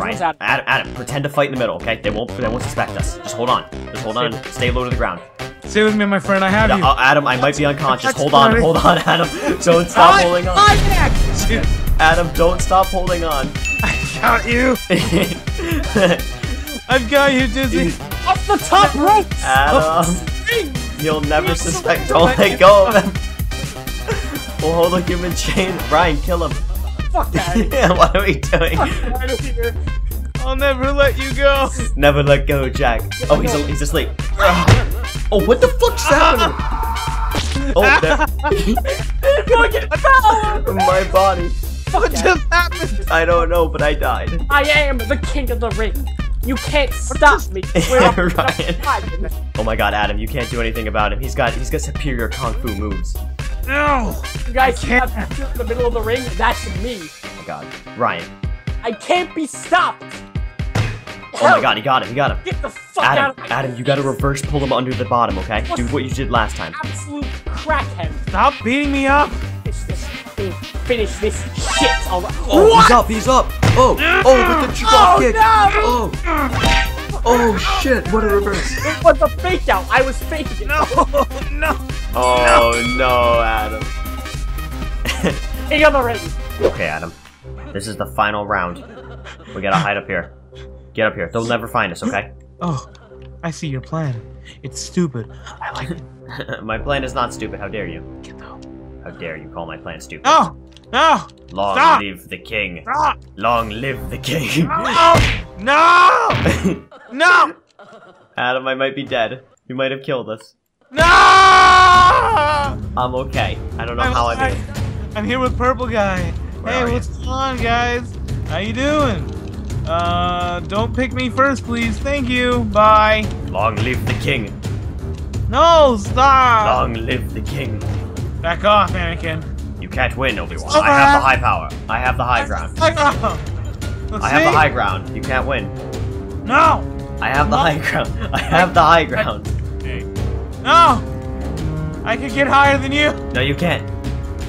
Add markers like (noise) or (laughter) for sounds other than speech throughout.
Ryan, Adam? Adam, Adam, pretend to fight in the middle, okay? They won't, they won't suspect us. Just hold on. Just hold on. Stay low to the ground. Stay with me, my friend. I have Yeah, you. uh, Adam, I might be unconscious. That's Hold on, hold on, (laughs) Adam. Don't stop I- holding on. Dude, Adam, don't stop holding on. (laughs) I got you. (laughs) I've got you, Dizzy. Off the top rope! Adam, you'll never suspect. Don't let go of him. We'll hold a human chain. Ryan, kill him. Fuck that. (laughs) Yeah, what are we doing? Out of here. I'll never let you go. Never let go, Jack. Oh, he's he's asleep. Oh, what the fuck's happening? Oh, (laughs) that, Look at power! my body. What just happened? I don't know, but I died. I am the king of the ring. You can't stop me. (laughs) We're up to Ryan. Oh my god, Adam, you can't do anything about him. He's got he's got superior kung fu moves. No. You guys can't can't. in the middle of the ring. That's me. Oh my god. Ryan. I can't be stopped. Oh my god, he got him, he got him. Get the fuck out of my Adam, you gotta reverse pull him under the bottom, okay? Do what you did last time. absolute crackhead. Stop beating me up. Finish this. Finish this shit. All right. Oh, he's up, he's up. Oh, oh, with the drop Oh, kick. no! Oh. Oh shit, what a reverse. It was a fake out. I was faking it. No. No. Oh no, Adam. (laughs) King of the ring. Okay, Adam. This is the final round. We gotta hide up here. Get up here. They'll never find us, okay? (gasps) Oh, I see your plan. It's stupid. I like it. (laughs) my plan is not stupid. How dare you? How dare you call my plan stupid? No. No. Long stop. live the king. Stop. Long live the king. No. No. (laughs) No. Adam, I might be dead. You might have killed us. No. I'm okay. I don't know I'm how I alive. made it. I'm here with Purple Guy. Where hey, what's going on, guys? How you doing? Uh, don't pick me first, please. Thank you. Bye. Long live the king. No, stop. Long live the king. Back off, Anakin. You can't win, Obi-Wan. I have the high power. I have the high ground. Back off. Let's I have the high ground. You can't win. No. I have the No. high ground. (laughs) I have the high ground. No. I can get higher than you. No, you can't.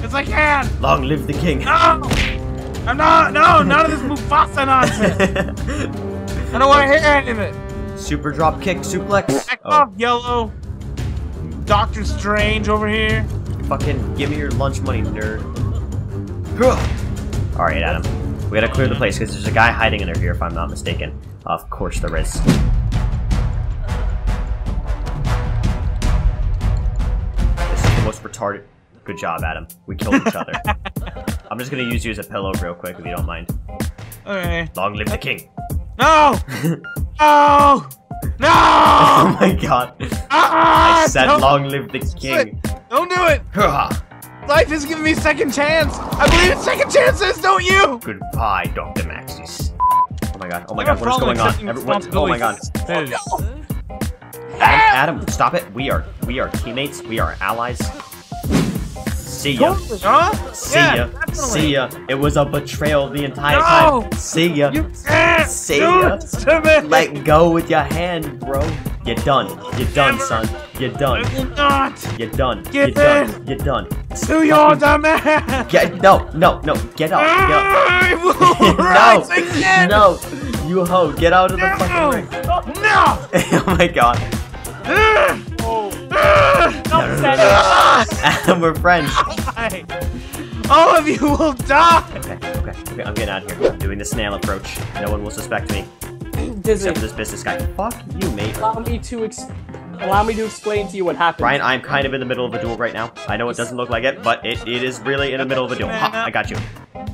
Yes, I can. Long live the king. No. I'm not. No, none of this Mufasa nonsense. I don't want to hear any of it. Super drop kick suplex. Back Oh, off, Yellow. Doctor Strange over here. fucking give me your lunch money, nerd. All right, Adam. We gotta clear the place because there's a guy hiding under here, if I'm not mistaken. Of course there is. This is the most retarded. Good job, Adam. We killed each other. (laughs) I'm just gonna use you as a pillow real quick, if you don't mind. Okay. Long live the king. No. (laughs) no. No. Oh my god. Ah, I said long live the king. Don't do it. (sighs) Life is giving me second chance. I believe in second chances, don't you? Goodbye, Dr. Maxis. Oh my god, oh my god, what is going on? accepting Every- oh my god. Adam, Adam, stop it. We are we are teammates. We are allies. See ya. Huh? See yeah, ya. definitely. See ya. It was a betrayal the entire No! time. See ya. You can't See do ya. this to me. Let go with your hand, bro. You're done. You're done, Never. son. You're done. I will not You're done. Give You're done. You're done. do your demand. Get no, no, no. Get out. I (laughs) will rise Get again. no, you hoe. Get out of the fucking ring. No. (laughs) oh my god. Adam, (laughs) we're friends. All of you will die. Okay, okay, okay. I'm getting out of here. I'm doing the snail approach. No one will suspect me Dizzy, except for this business guy. Fuck you, mate. allow me to ex- allow me to explain to you what happened. Ryan, I'm kind of in the middle of a duel right now. I know it doesn't look like it, but it, it is really in the middle of a duel. Ha, I got you.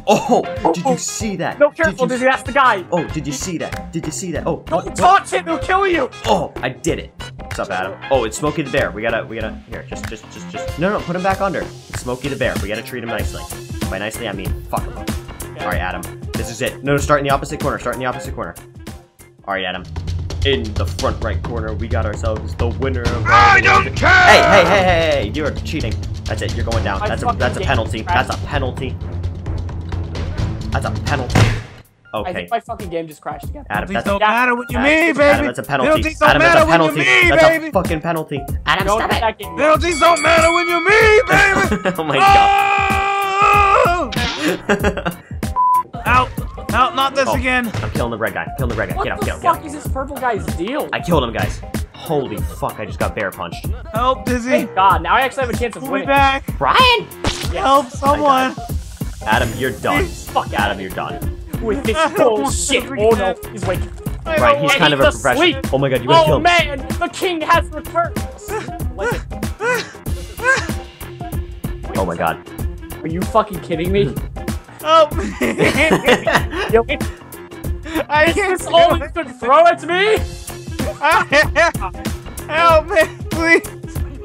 Oh, did you oh, oh. see that? No, careful, Did you- Dizzy. That's the guy. Oh, did you see that? Did you see that? Oh, Don't what- touch him. He'll kill you. Oh, I did it. What's up, Adam? Oh, it's Smokey the Bear. We gotta, we gotta, here, just, just, just, just, no, no, put him back under. It's Smokey the Bear. We gotta treat him nicely. By nicely, I mean fuck him. All right, Adam. This is it. No, no, start in the opposite corner. Start in the opposite corner. All right, Adam. In the front right corner, we got ourselves the winner of. I don't care. Hey, hey, hey, hey, hey! You're cheating. That's it. You're going down. I That's a, that's a penalty. you, That's a penalty. That's a penalty. I Okay, think my fucking game just crashed again. Adam. Penalties That's don't Yeah. matter when you Adam, me, baby. Adam, that's a penalty. Penalties don't Adam, that's matter a when penalty. you me, that's baby. a fucking penalty. Adam, Don't stop it. that game. Penalties don't matter when you me, (laughs) baby. oh my god. oh! Out. No, not this Oh. again. I'm killing the red guy. Killing the red guy. What Get out, the get out, get fuck is this purple guy's deal? I killed him, guys. Holy fuck, I just got bear punched. Help, Dizzy. Thank God, now I actually have a chance of Pull me winning. back. Brian! Help someone. Adam, you're done. Fuck Adam, you're done. With this bullshit. (laughs) Oh no, he's waking. Right, he's kind of a professional. asleep. Oh my god, you gotta Oh kill him. man, the king has returned. Like. Oh my god. Are you fucking kidding me? (laughs) oh (laughs) me. Yo, I is can't this all you could throw at me? Help me, please.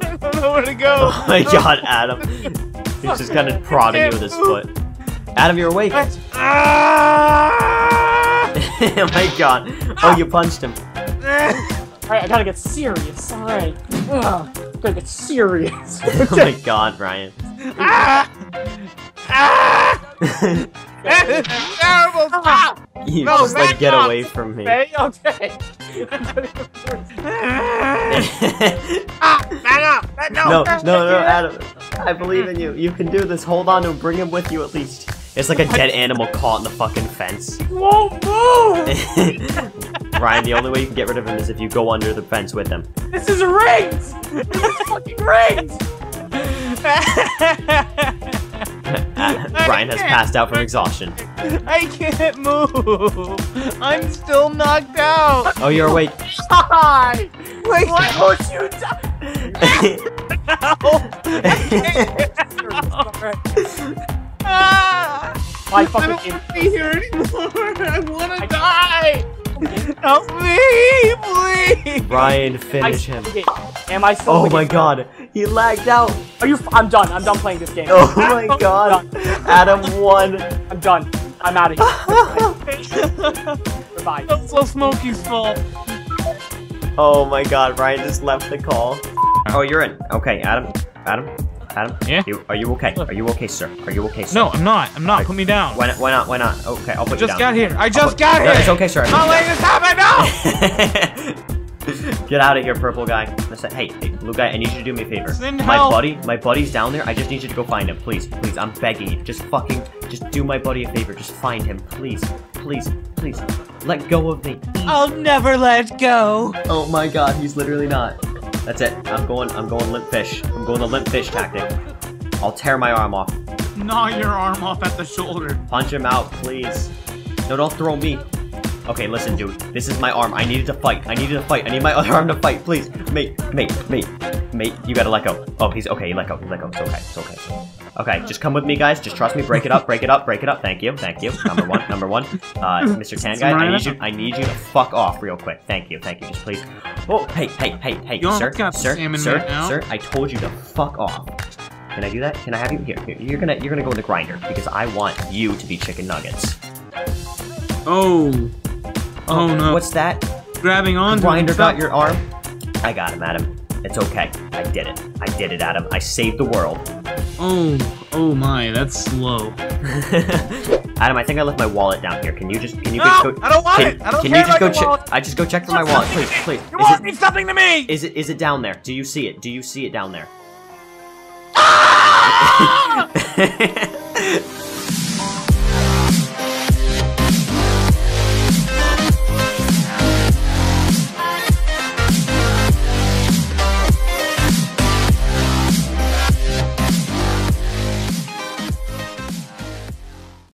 I don't know where to go. Oh my god, Adam. He's just kind of prodding you with his foot. Adam, you're awake. oh Ah! my god. Oh, you punched him. (laughs) Alright, I gotta get serious. Alright. Gotta get serious. (laughs) Oh my god, Brian. Ah! Ah! Terrible. (laughs) Stop. You No, just like get off. away from me. okay, okay. Ah, back up. Back- no, no, no, Adam. I believe in you. You can do this. Hold on and. Bring him with you at least. It's like a dead animal caught in the fucking fence. Won't (laughs) move! Ryan, the only way you can get rid of him is if you go under the fence with him. This is rings! This is fucking rings! (laughs) Ryan has passed out from exhaustion. I can't move. I'm still knocked out. Oh, you're awake. Die! Wait, Why won't you die? (laughs) ah, My I fucking don't want to be here anymore. (laughs) I want to die. Help me, please. Ryan, I finish him. okay, Am I still Oh my god, he lagged out. Are you? I'm done. I'm done playing this game. Oh my god, Adam won. I'm done. I'm out of here. (laughs) Goodbye. That's so Smokey's fault. Oh my god, Ryan just left the call. Oh, you're in. Okay, Adam. Adam. Adam. Yeah? You, are you okay? Are you okay, sir? Are you okay, sir? No, I'm not. I'm not. Put me down. Why not? Why not? Why not? Okay, I'll put I just you got here. I just put- got No, here. It's okay, sir. I'm Not letting this happen. No. (laughs) Get out of here, purple guy. Listen, hey, hey, blue guy, I need you to do me a favor. Send my help. buddy, my buddy's down there. I just need you to go find him, please, please. I'm begging you. Just fucking, just do my buddy a favor. Just find him, please, please, please. Let go of me. I'll never let go. Oh my god, he's literally not. That's it. I'm going. I'm going limp fish. I'm going the limp fish tactic. I'll tear my arm off. Gnaw your arm off at the shoulder. Punch him out, please. No, don't throw me. Okay, listen, dude. This is my arm. I needed to fight. I needed to fight. I need my (laughs) other arm to fight, please. Mate, mate, mate, mate. You gotta let go. Oh, he's okay. He let go. He let go. It's okay. It's okay. Okay, just come with me, guys. Just trust me. Break it up. Break it up. Break it up. Thank you. Thank you. Number one. Number one. Uh, (laughs) Mr. Tan guy, I need you. I need you to fuck off real quick. Thank you. Thank you. Just please. Oh, hey, hey, hey, hey, You sir, got sir, sir, right now. sir. I told you to fuck off. Can I do that? Can I have you here? here you're gonna, you're gonna go in the grinder because I want you to be chicken nuggets. Oh. Oh, oh no. What's that? grabbing on? Grinder got your arm? I got him, Adam. It's okay. I did it. I did it, Adam. I saved the world. Oh. Oh my. That's slow. (laughs) Adam, I think I left my wallet down here. Can you just can you No, just go? I don't want can, it. I don't can care you just go about your check? wallet. I just go check for my wallet, please, please. Your Is wallet it, means nothing to me. is it is it down there? Do you see it? Do you see it down there? Ah! (laughs) (laughs)